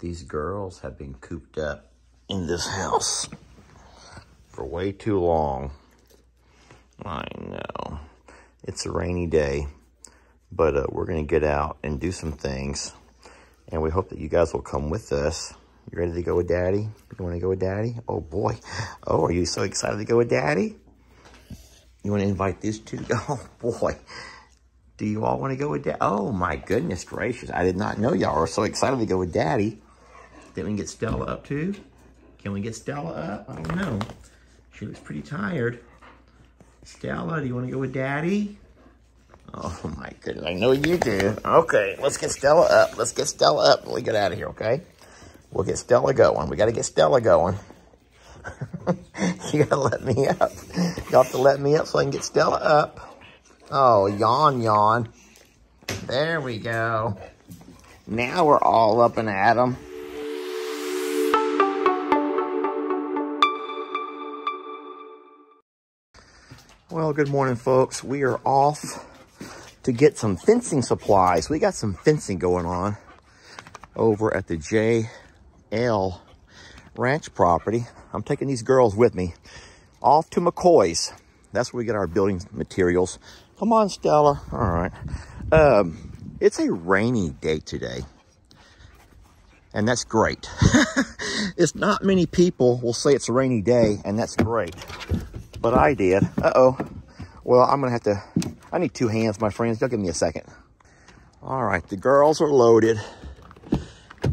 These girls have been cooped up in this house for way too long. I know. It's a rainy day, but uh, we're going to get out and do some things. And we hope that you guys will come with us. You ready to go with Daddy? You want to go with Daddy? Oh, boy. Oh, are you so excited to go with Daddy? You want to invite these two? Oh, boy. Do you all want to go with Daddy? Oh, my goodness gracious. I did not know y'all were so excited to go with Daddy. Then we can get Stella up too. Can we get Stella up? I don't know. She looks pretty tired. Stella, do you want to go with Daddy? Oh my goodness, I know you do. Okay, let's get Stella up. Let's get Stella up when we get out of here, okay? We'll get Stella going. We got to get Stella going. you got to let me up. You have to let me up so I can get Stella up. Oh, yawn, yawn. There we go. Now we're all up and at 'em. Well, good morning, folks. We are off to get some fencing supplies. We got some fencing going on over at the JL Ranch property. I'm taking these girls with me off to McCoy's. That's where we get our building materials. Come on, Stella. All right. Um, it's a rainy day today. And that's great. it's not many people will say it's a rainy day, and that's great but I did. Uh-oh. Well, I'm going to have to, I need two hands, my friends. Don't give me a second. All right, the girls are loaded.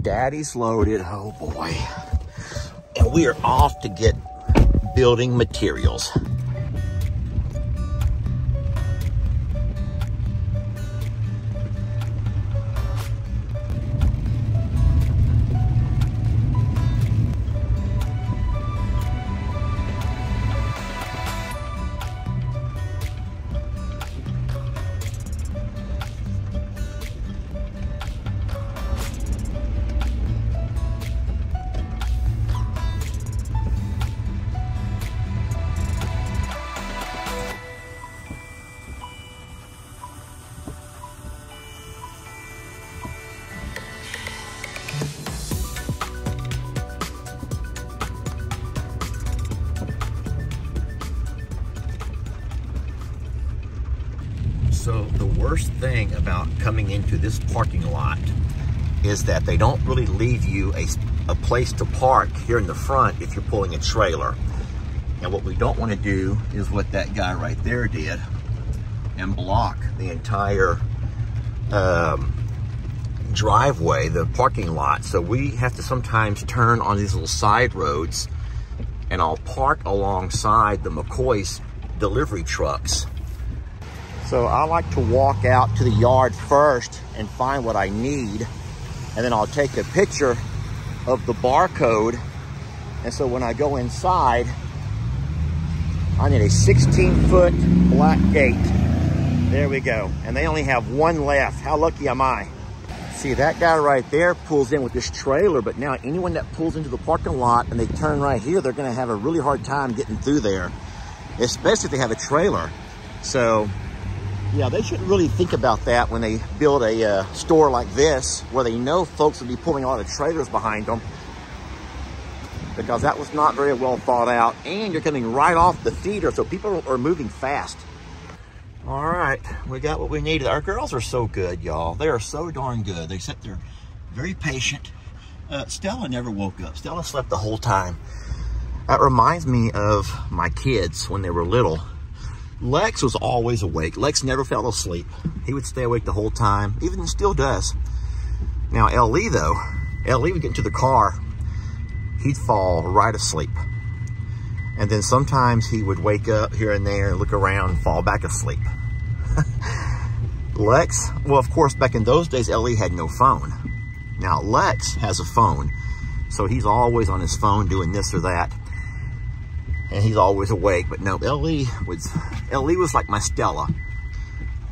Daddy's loaded. Oh, boy. And we are off to get building materials. Worst thing about coming into this parking lot is that they don't really leave you a, a place to park here in the front if you're pulling a trailer. And what we don't want to do is what that guy right there did and block the entire um, driveway, the parking lot. So we have to sometimes turn on these little side roads and I'll park alongside the McCoy's delivery trucks. So I like to walk out to the yard first and find what I need. And then I'll take a picture of the barcode. And so when I go inside, I need a 16 foot black gate. There we go. And they only have one left. How lucky am I? See, that guy right there pulls in with this trailer, but now anyone that pulls into the parking lot and they turn right here, they're gonna have a really hard time getting through there, especially if they have a trailer. So yeah, they shouldn't really think about that when they build a uh, store like this, where they know folks will be pulling a lot of trailers behind them, because that was not very well thought out, and you're coming right off the feeder, so people are moving fast. All right, we got what we needed. Our girls are so good, y'all. They are so darn good. They sit there very patient. Uh, Stella never woke up. Stella slept the whole time. That reminds me of my kids when they were little. Lex was always awake. Lex never fell asleep. He would stay awake the whole time, even still does. Now, Ellie, though, Ellie would get into the car, he'd fall right asleep. And then sometimes he would wake up here and there, look around, and fall back asleep. Lex, well, of course, back in those days, Ellie had no phone. Now, Lex has a phone, so he's always on his phone doing this or that and he's always awake. But no, Ellie was Ellie was like my Stella.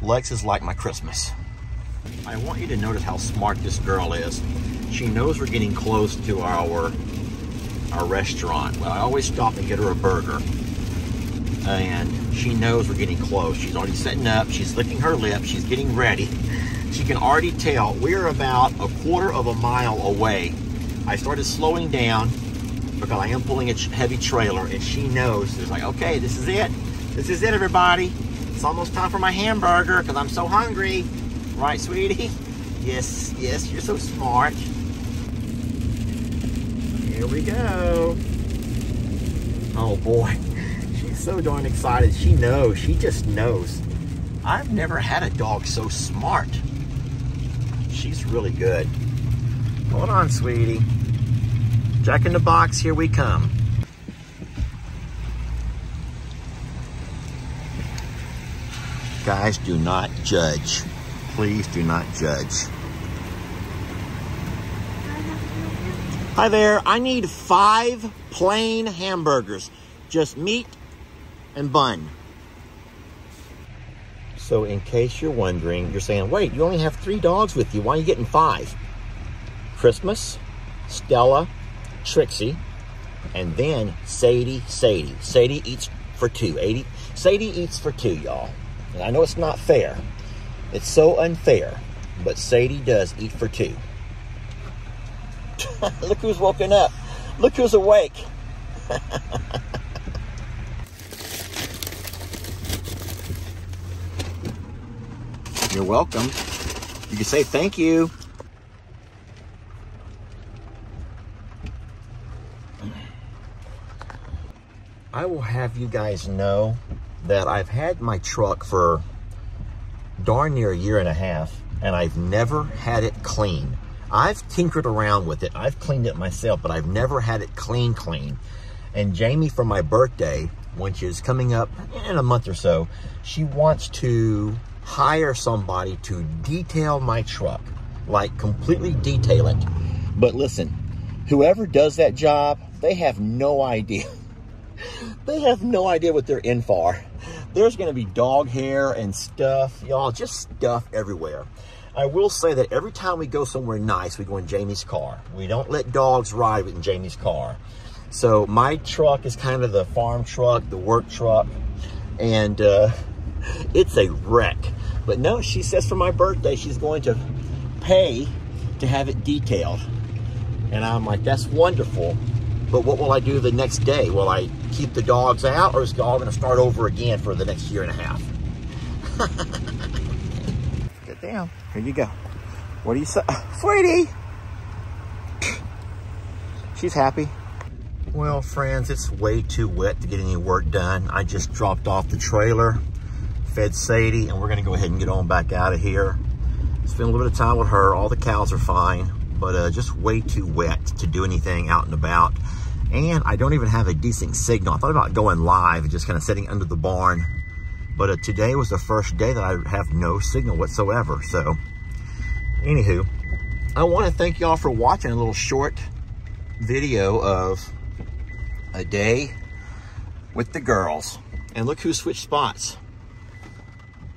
Lex is like my Christmas. I want you to notice how smart this girl is. She knows we're getting close to our our restaurant. Well, I always stop and get her a burger. And she knows we're getting close. She's already setting up. She's licking her lips. She's getting ready. She can already tell we're about a quarter of a mile away I started slowing down because I am pulling a heavy trailer and she knows, it's like, okay, this is it. This is it, everybody. It's almost time for my hamburger because I'm so hungry. Right, sweetie? Yes, yes, you're so smart. Here we go. Oh boy, she's so darn excited. She knows, she just knows. I've never had a dog so smart. She's really good. Hold on, sweetie. Jack in the box, here we come. Guys, do not judge. Please do not judge. Hi there, I need five plain hamburgers. Just meat and bun. So in case you're wondering, you're saying, wait, you only have three dogs with you. Why are you getting five? Christmas, Stella, Trixie, and then Sadie, Sadie. Sadie eats for two. 80, Sadie eats for two, y'all. And I know it's not fair. It's so unfair. But Sadie does eat for two. Look who's woken up. Look who's awake. You're welcome. You can say thank you. I will have you guys know that I've had my truck for darn near a year and a half and I've never had it clean. I've tinkered around with it. I've cleaned it myself, but I've never had it clean clean. And Jamie, for my birthday, which is coming up in a month or so, she wants to hire somebody to detail my truck, like completely detail it. But listen, whoever does that job, they have no idea. they have no idea what they're in for. There's gonna be dog hair and stuff, y'all, just stuff everywhere. I will say that every time we go somewhere nice, we go in Jamie's car. We don't let dogs ride in Jamie's car. So my truck is kind of the farm truck, the work truck, and uh, it's a wreck. But no, she says for my birthday, she's going to pay to have it detailed. And I'm like, that's wonderful. But what will I do the next day? Will I keep the dogs out or is it all going to start over again for the next year and a half? Get down. Here you go. What do you say? Sweetie! She's happy. Well, friends, it's way too wet to get any work done. I just dropped off the trailer, fed Sadie, and we're gonna go ahead and get on back out of here. Spend a little bit of time with her. All the cows are fine, but uh, just way too wet to do anything out and about. And I don't even have a decent signal. I thought about going live and just kind of sitting under the barn. But uh, today was the first day that I have no signal whatsoever. So, anywho, I want to thank y'all for watching a little short video of a day with the girls. And look who switched spots.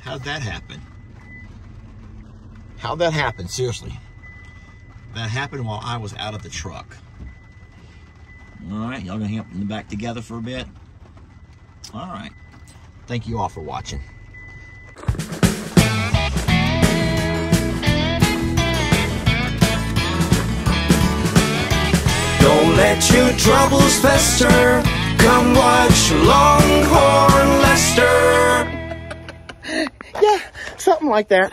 How'd that happen? How'd that happen? Seriously. That happened while I was out of the truck. All right, y'all gonna hang up in the back together for a bit? All right. Thank you all for watching. Don't let your troubles fester. Come watch Longhorn Lester. Yeah, something like that.